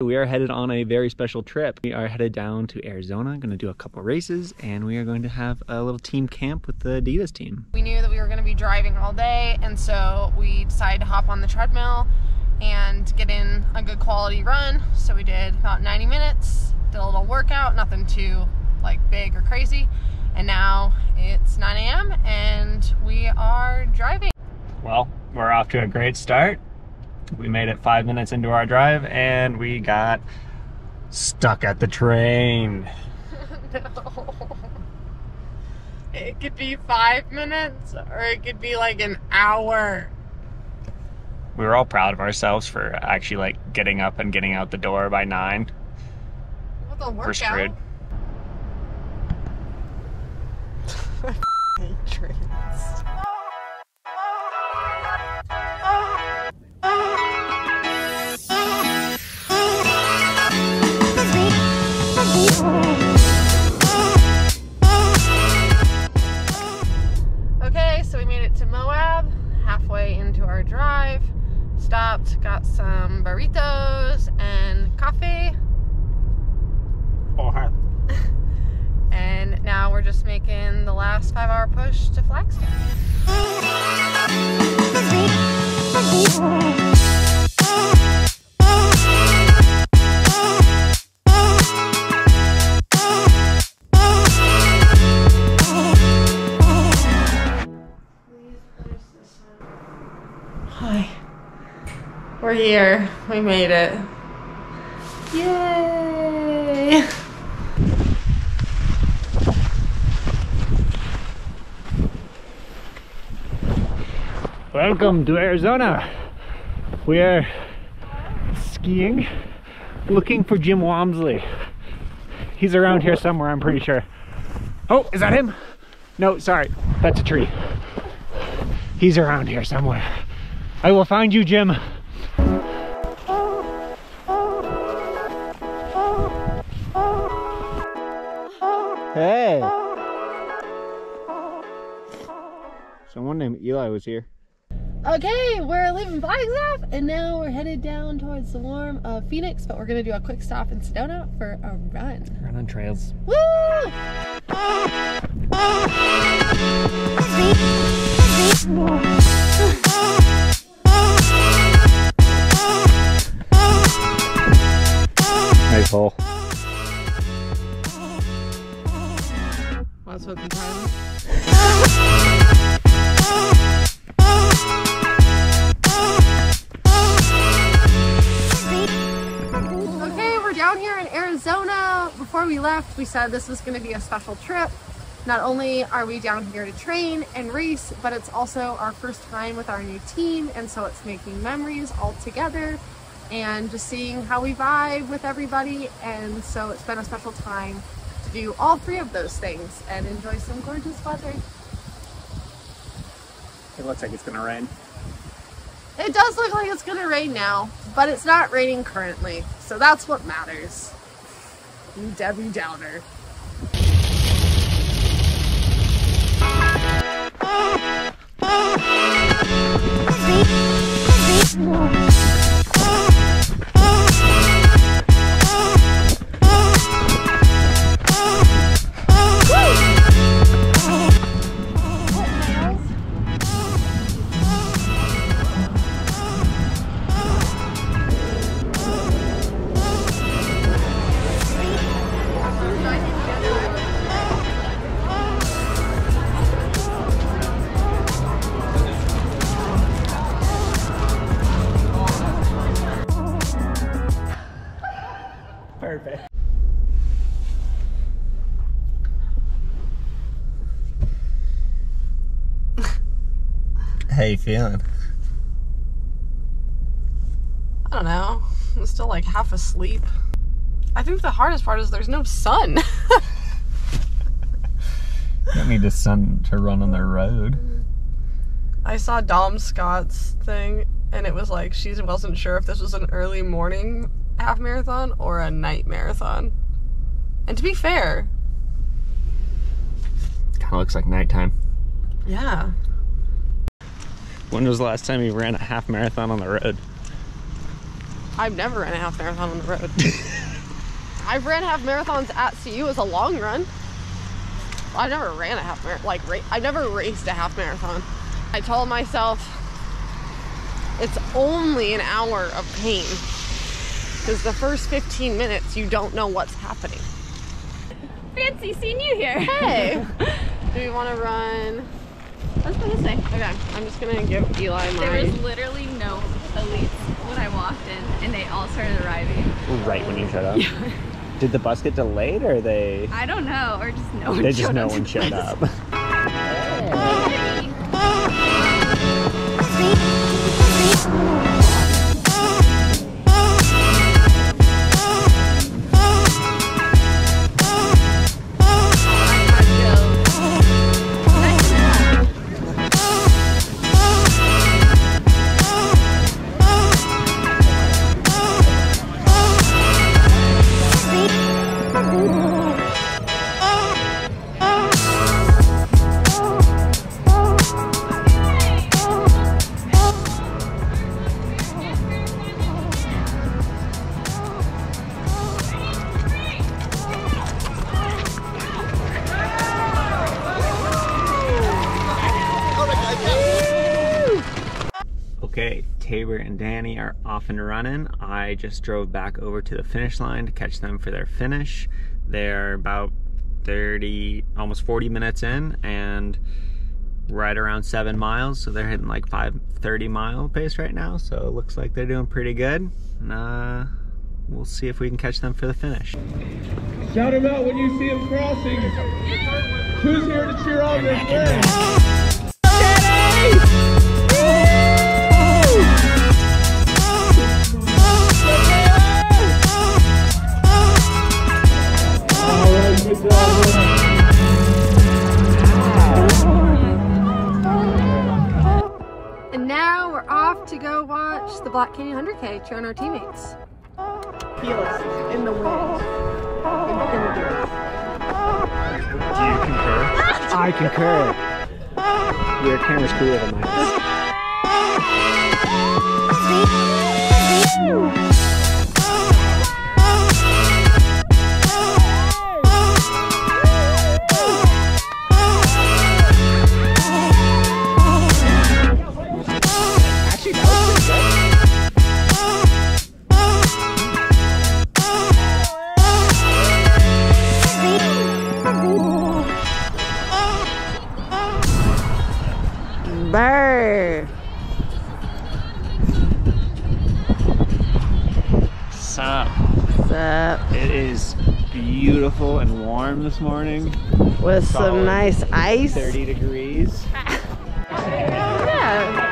We are headed on a very special trip. We are headed down to Arizona, going to do a couple races, and we are going to have a little team camp with the Divas team. We knew that we were going to be driving all day, and so we decided to hop on the treadmill and get in a good quality run. So we did about 90 minutes, did a little workout, nothing too like big or crazy. And now it's 9 a.m. and we are driving. Well, we're off to a great start. We made it five minutes into our drive and we got stuck at the train. no. It could be five minutes or it could be like an hour. We were all proud of ourselves for actually like getting up and getting out the door by nine. What the We're screwed. Trains. To Flagstaff. Hi. We're here. We made it. Yay! Welcome to Arizona. We are skiing, looking for Jim Walmsley. He's around here somewhere, I'm pretty sure. Oh, is that him? No, sorry, that's a tree. He's around here somewhere. I will find you, Jim. Hey. Someone named Eli was here. Okay, we're leaving Flagstaff and now we're headed down towards the warm of Phoenix, but we're gonna do a quick stop in Sedona for a run. Run on trails. Woo! Nice hole. What's with the Before we left, we said this was going to be a special trip. Not only are we down here to train and race, but it's also our first time with our new team, and so it's making memories all together and just seeing how we vibe with everybody. And so it's been a special time to do all three of those things and enjoy some gorgeous weather. It looks like it's gonna rain. It does look like it's gonna rain now, but it's not raining currently, so that's what matters. You Debbie Downer. Perfect. How you feeling? I don't know. I'm still like half asleep. I think the hardest part is there's no sun. Don't need the sun to run on the road. I saw Dom Scott's thing and it was like she wasn't sure if this was an early morning half marathon or a night marathon. And to be fair, Kind of looks like nighttime. yeah. When was the last time you ran a half marathon on the road? I've never ran a half marathon on the road. I've ran half marathons at CU as a long run. I've never ran a half marathon, like, ra- I've never raced a half marathon. I told myself it's only an hour of pain because the first 15 minutes you don't know what's happening. Fancy seeing you here. Hey, do we want to run? I was gonna say. Okay, I'm just gonna give Eli my. There was literally no elites when I walked in, and they all started arriving. Right when you showed up. Did the bus get delayed or they I don't know, or just no one. they just showed no up to one showed bus. up? Okay, and Danny are off and running. I just drove back over to the finish line to catch them for their finish. They're about 30, almost 40 minutes in and right around seven miles. So they're hitting like 530 mile pace right now. So it looks like they're doing pretty good. And, uh, we'll see if we can catch them for the finish. Shout them out when you see them crossing. Who's here to cheer on their friend? And now we're off to go watch the Black Canyon 100K cheer on our teammates. Feel us in the wind. In, in the dirt. Do you concur? I concur. Your camera's cooler than mine. Brr. Sup? Sup? It is beautiful and warm this morning. With Solid. some nice ice. 30 degrees. Yeah.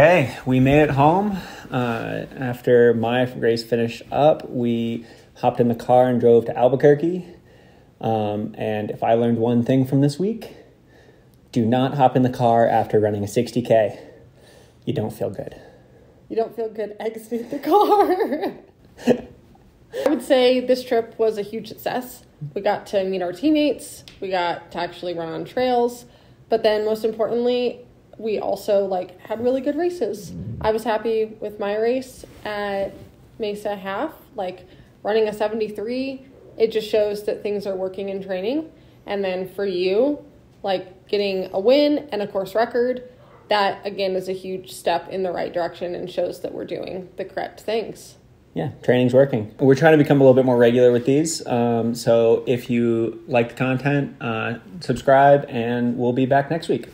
Okay, we made it home. Uh, after my race finished up, we hopped in the car and drove to Albuquerque. Um, and if I learned one thing from this week, do not hop in the car after running a 60K. You don't feel good. You don't feel good exiting the car. I would say this trip was a huge success. We got to meet our teammates, we got to actually run on trails, but then most importantly, we also like had really good races. I was happy with my race at Mesa Half, like running a 73. It just shows that things are working in training. And then for you, like getting a win and a course record, that again is a huge step in the right direction and shows that we're doing the correct things. Yeah, training's working. We're trying to become a little bit more regular with these. Um, so if you like the content, uh, subscribe, and we'll be back next week.